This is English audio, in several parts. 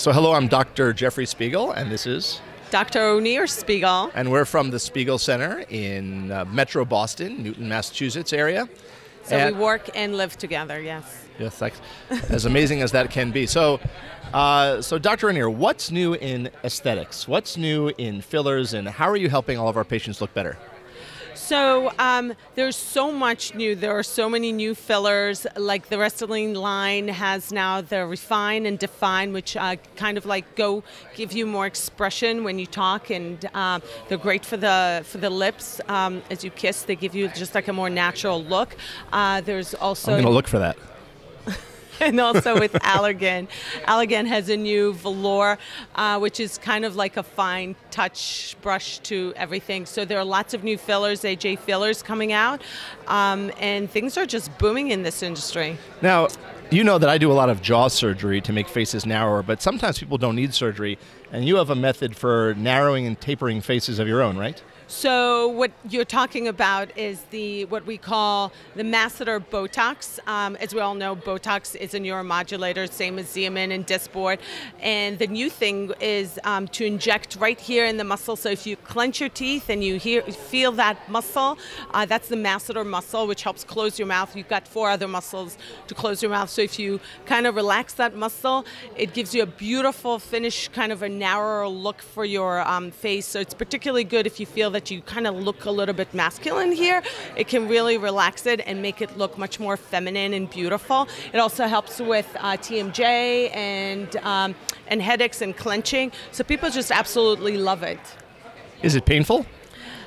So, hello, I'm Dr. Jeffrey Spiegel, and this is. Dr. Onir Spiegel. And we're from the Spiegel Center in uh, Metro Boston, Newton, Massachusetts area. So and we work and live together, yes. Yes, that's as amazing as that can be. So, uh, so Dr. Onir, what's new in aesthetics? What's new in fillers, and how are you helping all of our patients look better? So um, there's so much new. There are so many new fillers. Like the Restylane line has now the Refyne and Defyne, which uh, kind of like go give you more expression when you talk, and uh, they're great for the for the lips um, as you kiss. They give you just like a more natural look. Uh, there's also I'm gonna look for that. and also with Allergan. Allergan has a new Vollure, uh, which is kind of like a fine touch brush to everything. So there are lots of new fillers, AJ fillers coming out, um, and things are just booming in this industry. Now, you know that I do a lot of jaw surgery to make faces narrower, but sometimes people don't need surgery, and you have a method for narrowing and tapering faces of your own, right? So what you're talking about is the what we call the masseter Botox. Um, as we all know, Botox is a neuromodulator, same as Xeomin and Dysport. And the new thing is um, to inject right here in the muscle. So if you clench your teeth and you hear, feel that muscle, uh, that's the masseter muscle, which helps close your mouth. You've got four other muscles to close your mouth. So if you kind of relax that muscle, it gives you a beautiful finish, kind of a narrower look for your um, face. So it's particularly good if you feel that you kind of look a little bit masculine here, it can really relax it and make it look much more feminine and beautiful. It also helps with uh, TMJ and um, and headaches and clenching. So people just absolutely love it. Is it painful?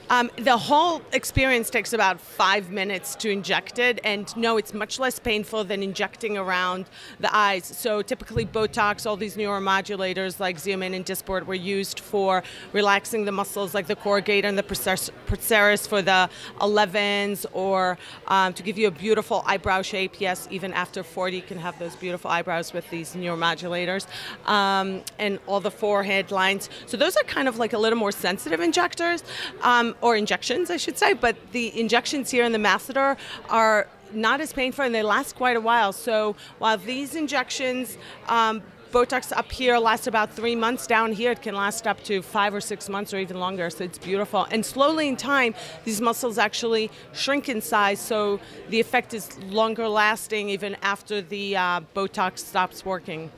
Um, the whole experience takes about five minutes to inject it, and no, it's much less painful than injecting around the eyes. So typically, Botox, all these neuromodulators like Xeomin and Dysport were used for relaxing the muscles, like the corrugator and the procerus for the 11s, or um, to give you a beautiful eyebrow shape. Yes, even after 40, you can have those beautiful eyebrows with these neuromodulators, um, and all the forehead lines. So those are kind of like a little more sensitive injectors. Um, or injections, I should say, but the injections here in the masseter are not as painful and they last quite a while. So while these injections, um, Botox up here lasts about three months. Down here, it can last up to five or six months or even longer. So it's beautiful. And slowly in time, these muscles actually shrink in size. So the effect is longer lasting even after the uh, Botox stops working.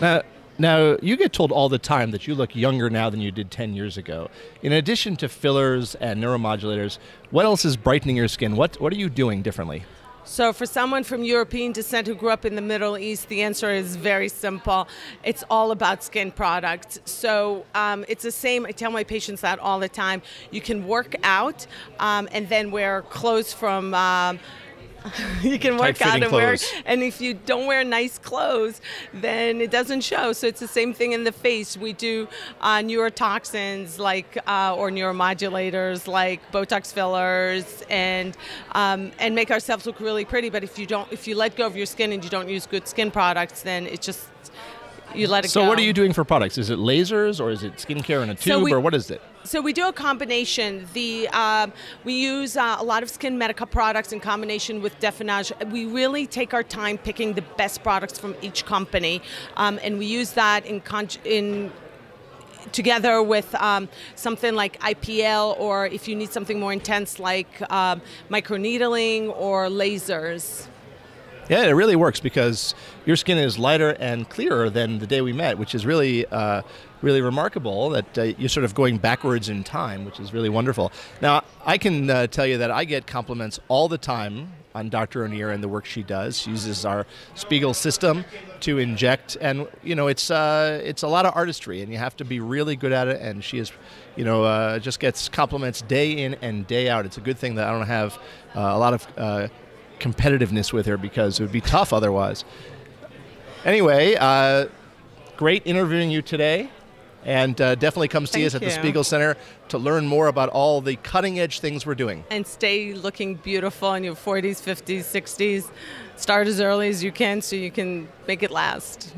Now, now, you get told all the time that you look younger now than you did 10 years ago. In addition to fillers and neuromodulators, what else is brightening your skin? What, what are you doing differently? So, for someone from European descent who grew up in the Middle East, the answer is very simple. It's all about skin products. So, um, it's the same. I tell my patients that all the time. You can work out um, and then wear clothes from. Um, you can work out and clothes. wear and if you don't wear nice clothes then it doesn't show. So it's the same thing in the face. We do uh, neurotoxins like uh, or neuromodulators like botox fillers and um, and make ourselves look really pretty. But if you don't if you let go of your skin and you don't use good skin products then it just you let it so go. So what are you doing for products? Is it lasers or is it skincare in a tube so we, or what is it? So we do a combination. The um, we use uh, a lot of Skin SkinMedica products in combination with Definage. We really take our time picking the best products from each company, um, and we use that in in together with um, something like IPL, or if you need something more intense like um, microneedling or lasers. Yeah, it really works because your skin is lighter and clearer than the day we met, which is really, uh, really remarkable. That uh, you're sort of going backwards in time, which is really wonderful. Now, I can uh, tell you that I get compliments all the time on Dr. Onir and the work she does. She uses our Spiegel system to inject, and you know, it's uh, it's a lot of artistry, and you have to be really good at it. And she is, you know, uh, just gets compliments day in and day out. It's a good thing that I don't have uh, a lot of competitiveness with her because it would be tough otherwise. Anyway, uh, great interviewing you today. And uh, definitely come see Thank us at you. the Spiegel Center to learn more about all the cutting edge things we're doing. And stay looking beautiful in your 40s, 50s, 60s. Start as early as you can so you can make it last.